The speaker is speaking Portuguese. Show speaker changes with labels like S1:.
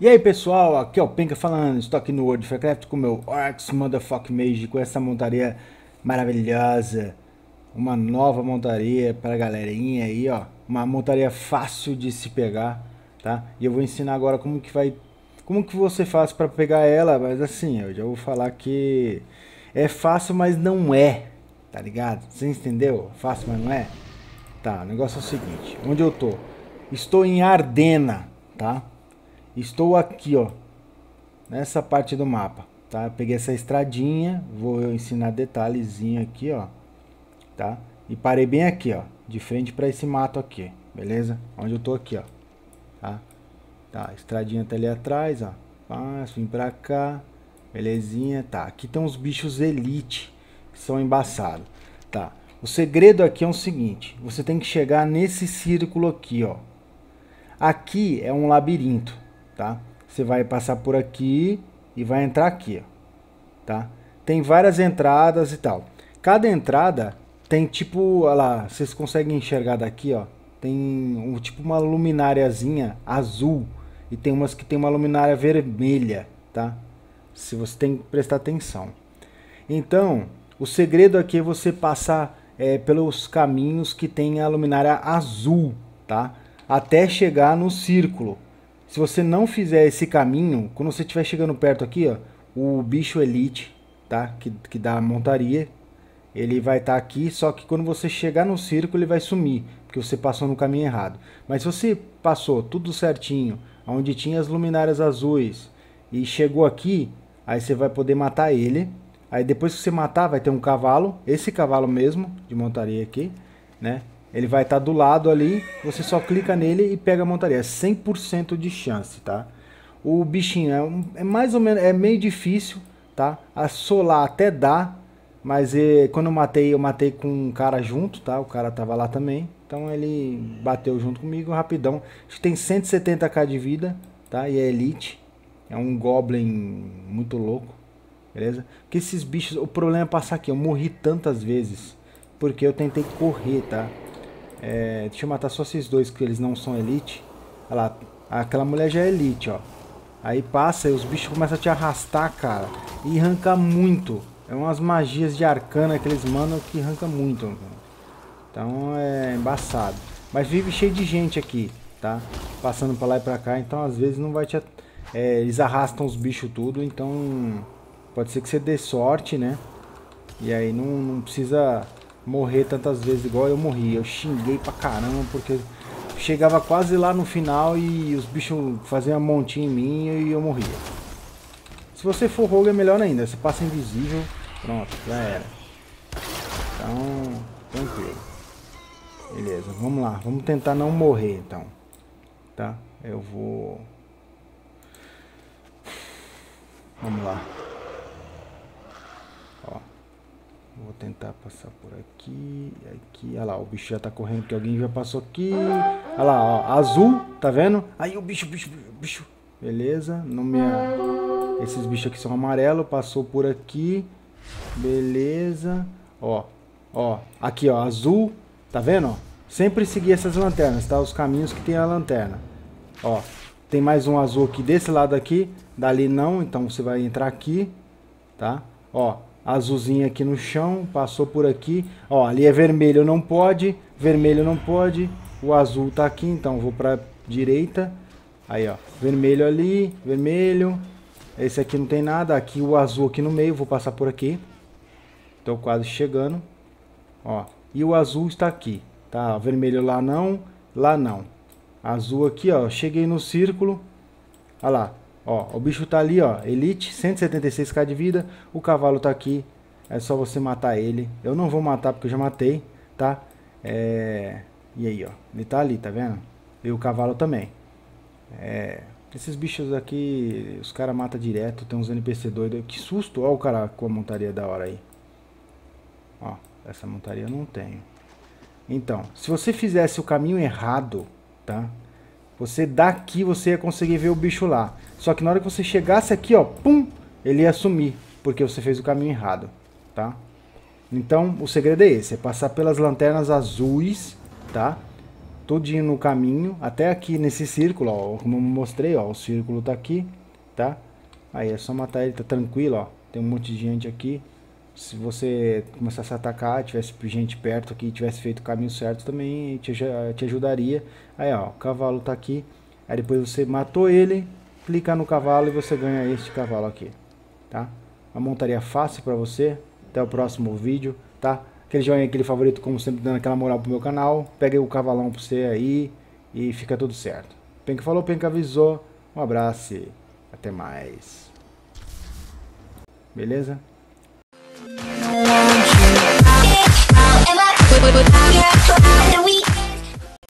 S1: E aí pessoal, aqui é o Penka falando, estou aqui no World of Warcraft com meu Orcs Motherfuck Mage com essa montaria maravilhosa. Uma nova montaria para a galerinha aí, ó. Uma montaria fácil de se pegar, tá? E eu vou ensinar agora como que vai... Como que você faz para pegar ela, mas assim, eu já vou falar que é fácil, mas não é, tá ligado? Você entendeu? Fácil, mas não é? Tá, o negócio é o seguinte, onde eu tô? Estou em Ardena, tá? Estou aqui, ó, nessa parte do mapa, tá? Eu peguei essa estradinha, vou ensinar detalhezinho aqui, ó, tá? E parei bem aqui, ó, de frente para esse mato aqui, beleza? Onde eu tô aqui, ó, tá? Tá, estradinha tá ali atrás, ó. Passo, vim pra cá, belezinha, tá? Aqui tem uns bichos elite que são embaçados, tá? O segredo aqui é o seguinte, você tem que chegar nesse círculo aqui, ó. Aqui é um labirinto, tá? Você vai passar por aqui e vai entrar aqui, ó, tá? Tem várias entradas e tal. Cada entrada tem tipo, olha lá, vocês conseguem enxergar daqui, ó. Tem um, tipo uma lumináriazinha azul e tem umas que tem uma luminária vermelha, tá? Se você tem que prestar atenção. Então, o segredo aqui é você passar é, pelos caminhos que tem a luminária azul, tá? Até chegar no círculo. Se você não fizer esse caminho, quando você estiver chegando perto aqui, ó, o bicho elite, tá? Que, que dá a montaria, ele vai estar tá aqui, só que quando você chegar no círculo ele vai sumir, porque você passou no caminho errado. Mas se você passou tudo certinho, onde tinha as luminárias azuis, e chegou aqui, aí você vai poder matar ele. Aí depois que você matar, vai ter um cavalo, esse cavalo mesmo, de montaria aqui, né? Ele vai estar tá do lado ali, você só clica nele e pega a montaria. 100% de chance, tá? O bichinho é, um, é, mais ou menos, é meio difícil, tá? Solar até dá, mas é, quando eu matei, eu matei com um cara junto, tá? O cara tava lá também. Então ele bateu junto comigo rapidão. Acho que tem 170k de vida, tá? E é elite. É um goblin muito louco, beleza? Que esses bichos, o problema é passar aqui. Eu morri tantas vezes porque eu tentei correr, tá? É, deixa eu matar só esses dois que eles não são elite. Olha lá, aquela mulher já é elite, ó. Aí passa e os bichos começam a te arrastar, cara. E arranca muito. É umas magias de arcana que eles mandam que arranca muito. Então é embaçado. Mas vive cheio de gente aqui, tá? Passando pra lá e pra cá. Então às vezes não vai te... É, eles arrastam os bichos tudo. Então pode ser que você dê sorte, né? E aí não, não precisa morrer tantas vezes igual eu morri. Eu xinguei pra caramba porque chegava quase lá no final e os bichos faziam um montinho em mim e eu morria. Se você for rogue é melhor ainda, você passa invisível, pronto, já era. Então, tranquilo. Beleza, vamos lá, vamos tentar não morrer então. Tá? Eu vou... Vamos lá. Vou tentar passar por aqui, aqui. Olha lá, o bicho já tá correndo porque alguém já passou aqui. Olha lá, ó, azul, tá vendo? Aí o bicho, bicho, bicho. Beleza, não me... Esses bichos aqui são amarelo, passou por aqui. Beleza. Ó, ó, aqui ó, azul, tá vendo? Sempre seguir essas lanternas, tá? Os caminhos que tem a lanterna. Ó, tem mais um azul aqui desse lado aqui, dali não, então você vai entrar aqui, tá? Ó, azulzinho aqui no chão, passou por aqui. Ó, ali é vermelho, não pode, vermelho não pode. O azul tá aqui, então vou para direita. Aí, ó, vermelho ali, vermelho. Esse aqui não tem nada, aqui o azul aqui no meio, vou passar por aqui. Tô quase chegando. Ó, e o azul está aqui, tá? Vermelho lá não, lá não. Azul aqui, ó, cheguei no círculo. Olha lá, Ó, o bicho tá ali, ó, Elite, 176k de vida, o cavalo tá aqui, é só você matar ele. Eu não vou matar porque eu já matei, tá? É... E aí, ó, ele tá ali, tá vendo? E o cavalo também. É... Esses bichos aqui, os caras matam direto, tem uns NPC doidos. Que susto, ó o cara com a montaria da hora aí. Ó, essa montaria eu não tenho. Então, se você fizesse o caminho errado, tá? Você daqui você ia conseguir ver o bicho lá. Só que na hora que você chegasse aqui, ó, pum, ele ia sumir, porque você fez o caminho errado, tá? Então, o segredo é esse, é passar pelas lanternas azuis, tá? todinho no caminho, até aqui nesse círculo, ó, como eu mostrei, ó, o círculo tá aqui, tá? Aí é só matar ele, tá tranquilo, ó. Tem um monte de gente aqui. Se você começasse a atacar, tivesse gente perto aqui, tivesse feito o caminho certo, também te, te ajudaria. Aí, ó, o cavalo tá aqui. Aí depois você matou ele, clica no cavalo e você ganha este cavalo aqui, tá? Uma montaria fácil para você. Até o próximo vídeo, tá? Aquele joinha, aquele favorito, como sempre, dando aquela moral pro meu canal. Pega o cavalão pra você aí e fica tudo certo. Penca falou, Penca avisou. Um abraço e até mais. Beleza? good.